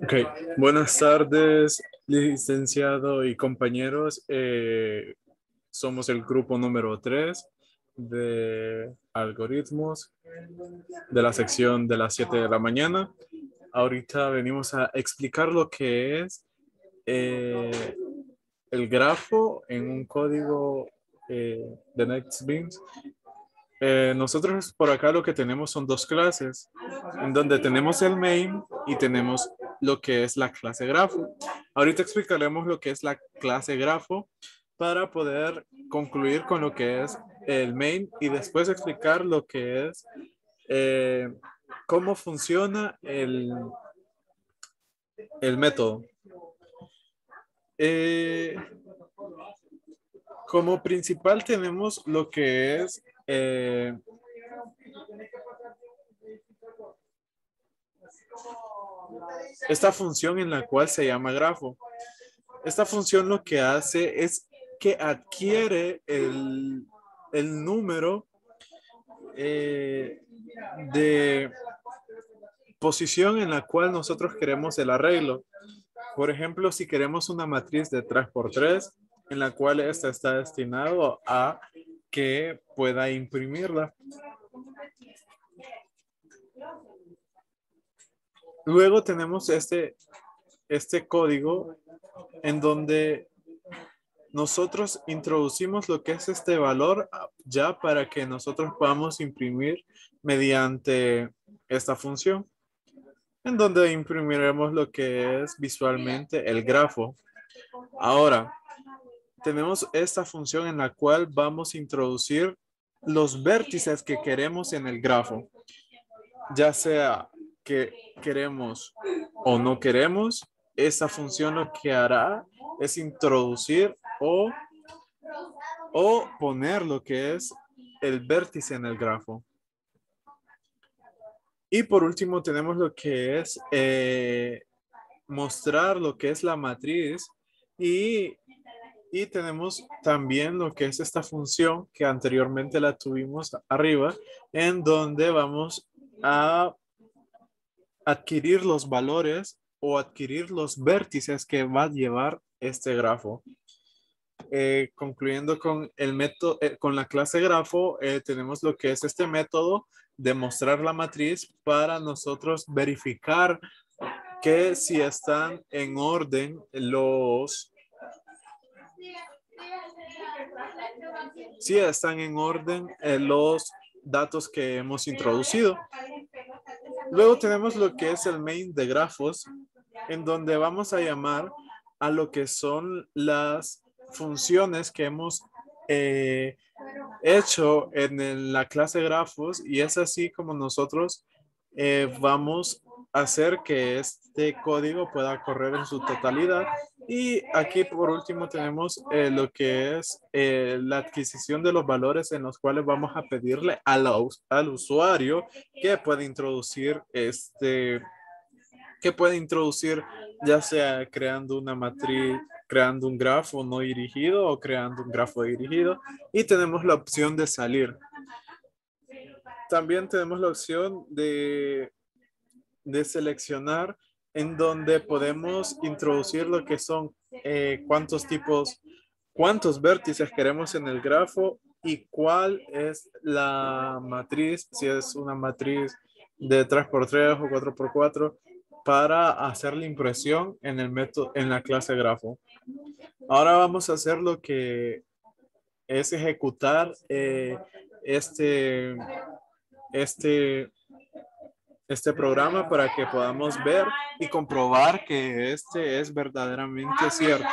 Ok, buenas tardes, licenciado y compañeros. Eh, somos el grupo número 3 de algoritmos de la sección de las 7 de la mañana. Ahorita venimos a explicar lo que es eh, el grafo en un código eh, de NextBeams. Eh, nosotros por acá lo que tenemos son dos clases, en donde tenemos el main y tenemos lo que es la clase grafo. Ahorita explicaremos lo que es la clase grafo para poder concluir con lo que es el main y después explicar lo que es eh, cómo funciona el, el método. Eh, como principal tenemos lo que es eh, esta función en la cual se llama grafo. Esta función lo que hace es que adquiere el, el número eh, de posición en la cual nosotros queremos el arreglo. Por ejemplo, si queremos una matriz de 3x3 en la cual esta está destinado a que pueda imprimirla. Luego tenemos este, este código en donde nosotros introducimos lo que es este valor ya para que nosotros podamos imprimir mediante esta función, en donde imprimiremos lo que es visualmente el grafo. Ahora, tenemos esta función en la cual vamos a introducir los vértices que queremos en el grafo, ya sea que queremos o no queremos, esa función lo que hará es introducir o, o poner lo que es el vértice en el grafo. Y por último tenemos lo que es eh, mostrar lo que es la matriz y y tenemos también lo que es esta función que anteriormente la tuvimos arriba, en donde vamos a adquirir los valores o adquirir los vértices que va a llevar este grafo. Eh, concluyendo con el método, eh, con la clase grafo, eh, tenemos lo que es este método de mostrar la matriz para nosotros verificar que si están en orden los si están en orden los datos que hemos introducido. Luego tenemos lo que es el main de grafos, en donde vamos a llamar a lo que son las funciones que hemos eh, hecho en la clase grafos y es así como nosotros eh, vamos a hacer que este código pueda correr en su totalidad y aquí por último tenemos eh, lo que es eh, la adquisición de los valores en los cuales vamos a pedirle al, al usuario que puede introducir este, que puede introducir ya sea creando una matriz, creando un grafo no dirigido o creando un grafo dirigido. Y tenemos la opción de salir. También tenemos la opción de, de seleccionar en donde podemos introducir lo que son eh, cuántos tipos, cuántos vértices queremos en el grafo y cuál es la matriz, si es una matriz de 3x3 o 4x4 para hacer la impresión en el método, en la clase grafo. Ahora vamos a hacer lo que es ejecutar eh, este, este este programa para que podamos ver y comprobar que este es verdaderamente cierto.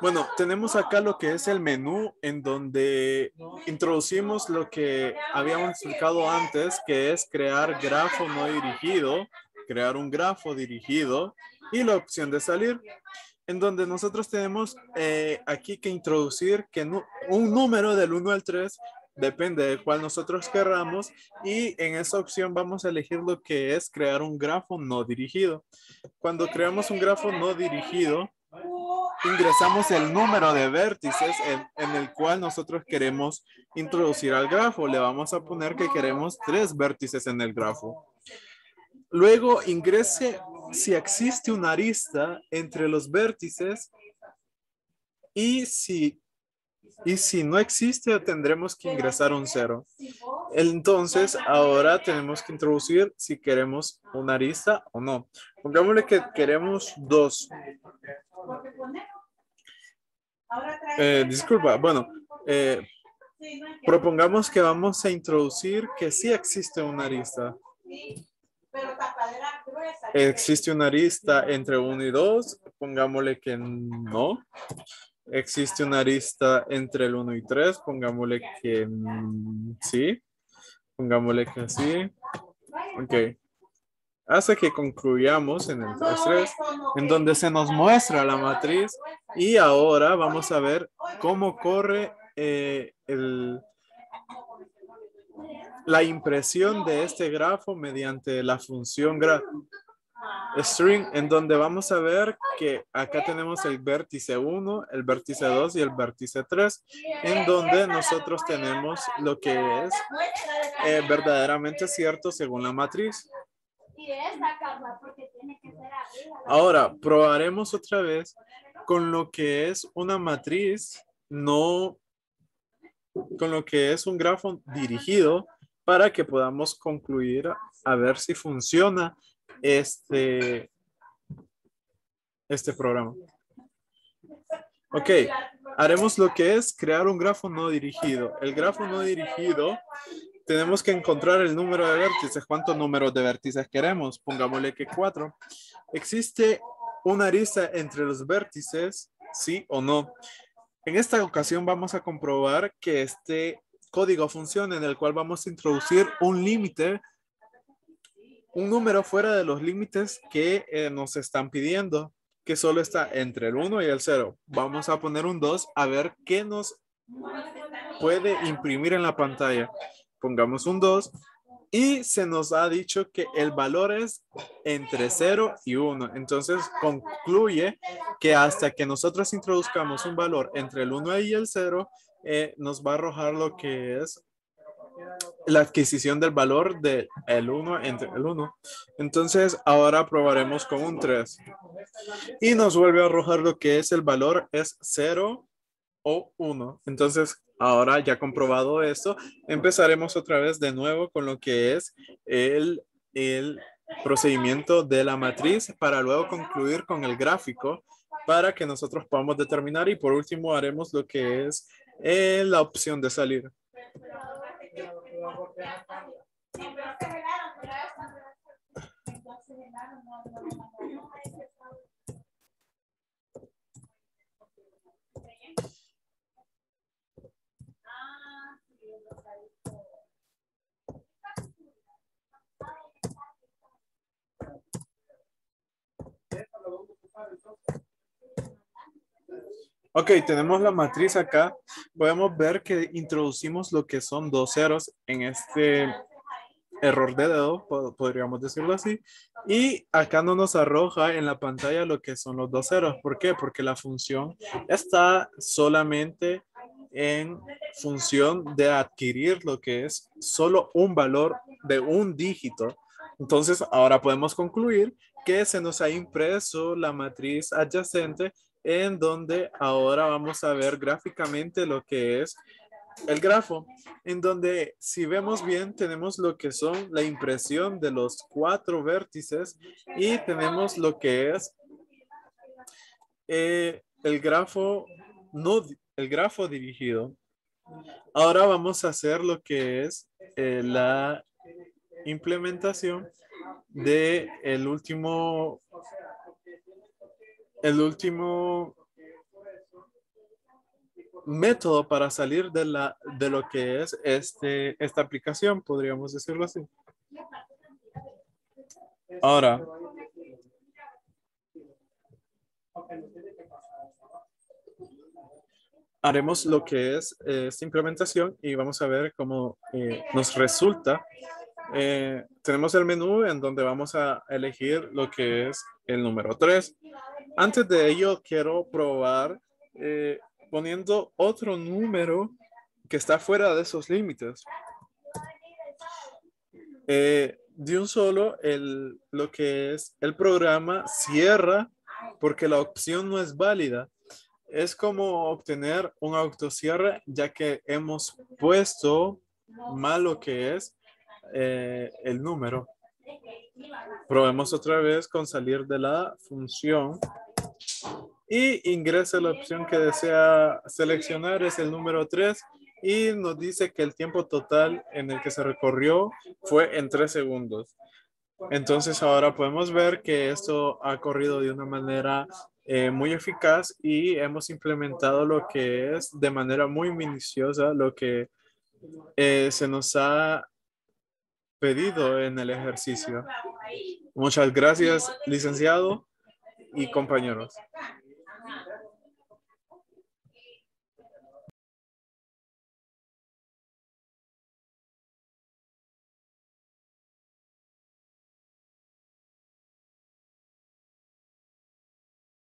Bueno, tenemos acá lo que es el menú en donde introducimos lo que habíamos explicado antes, que es crear grafo no dirigido, crear un grafo dirigido y la opción de salir en donde nosotros tenemos eh, aquí que introducir que un número del 1 al 3 depende de cuál nosotros querramos y en esa opción vamos a elegir lo que es crear un grafo no dirigido. Cuando creamos un grafo no dirigido, ingresamos el número de vértices en, en, el cual nosotros queremos introducir al grafo. Le vamos a poner que queremos tres vértices en el grafo. Luego ingrese si existe una arista entre los vértices y si, y si no existe tendremos que ingresar un cero. Entonces ahora tenemos que introducir si queremos una arista o no. Pongámosle que queremos dos. Eh, disculpa, bueno, eh, propongamos que vamos a introducir que sí existe una arista. Existe una arista entre 1 y 2, pongámosle que no. Existe una arista entre el 1 y 3, pongámosle que sí. Pongámosle que sí. Ok. Hasta que concluyamos en el 3, en donde se nos muestra la matriz. Y ahora vamos a ver cómo corre eh, el, la impresión de este grafo mediante la función string, en donde vamos a ver que acá tenemos el vértice 1, el vértice 2 y el vértice 3, en donde nosotros tenemos lo que es eh, verdaderamente cierto según la matriz. Ahora, probaremos otra vez con lo que es una matriz no, con lo que es un grafo dirigido para que podamos concluir a ver si funciona este, este programa. Ok, haremos lo que es crear un grafo no dirigido. El grafo no dirigido, tenemos que encontrar el número de vértices. ¿Cuántos números de vértices queremos? Pongámosle que cuatro. ¿Existe una arista entre los vértices? Sí o no. En esta ocasión vamos a comprobar que este código funciona en el cual vamos a introducir un límite, un número fuera de los límites que eh, nos están pidiendo, que solo está entre el 1 y el 0. Vamos a poner un 2 a ver qué nos puede imprimir en la pantalla. Pongamos un 2 y se nos ha dicho que el valor es entre 0 y 1. Entonces concluye que hasta que nosotros introduzcamos un valor entre el 1 y el 0, eh, nos va a arrojar lo que es la adquisición del valor del el 1 entre el 1. Entonces, ahora probaremos con un 3. Y nos vuelve a arrojar lo que es el valor es 0 o 1. Entonces, ahora ya comprobado esto, empezaremos otra vez de nuevo con lo que es el, el procedimiento de la matriz para luego concluir con el gráfico para que nosotros podamos determinar y por último haremos lo que es eh, la opción de salir. Ok, tenemos la matriz acá. Podemos ver que introducimos lo que son dos ceros en este error de dedo, podríamos decirlo así. Y acá no nos arroja en la pantalla lo que son los dos ceros. ¿Por qué? Porque la función está solamente en función de adquirir lo que es solo un valor de un dígito. Entonces, ahora podemos concluir que se nos ha impreso la matriz adyacente en donde ahora vamos a ver gráficamente lo que es el grafo, en donde si vemos bien tenemos lo que son la impresión de los cuatro vértices y tenemos lo que es eh, el grafo no el grafo dirigido. Ahora vamos a hacer lo que es eh, la implementación de el último el último método para salir de, la, de lo que es este, esta aplicación, podríamos decirlo así. Ahora, haremos lo que es eh, esta implementación y vamos a ver cómo eh, nos resulta. Eh, tenemos el menú en donde vamos a elegir lo que es el número 3 Antes de ello, quiero probar eh, poniendo otro número que está fuera de esos límites. Eh, de un solo, el, lo que es el programa cierra porque la opción no es válida. Es como obtener un autocierre ya que hemos puesto mal lo que es eh, el número. Probemos otra vez con salir de la función y ingrese la opción que desea seleccionar, es el número 3 y nos dice que el tiempo total en el que se recorrió fue en 3 segundos. Entonces ahora podemos ver que esto ha corrido de una manera eh, muy eficaz y hemos implementado lo que es de manera muy minuciosa lo que eh, se nos ha pedido en el ejercicio. Muchas gracias, licenciado y compañeros.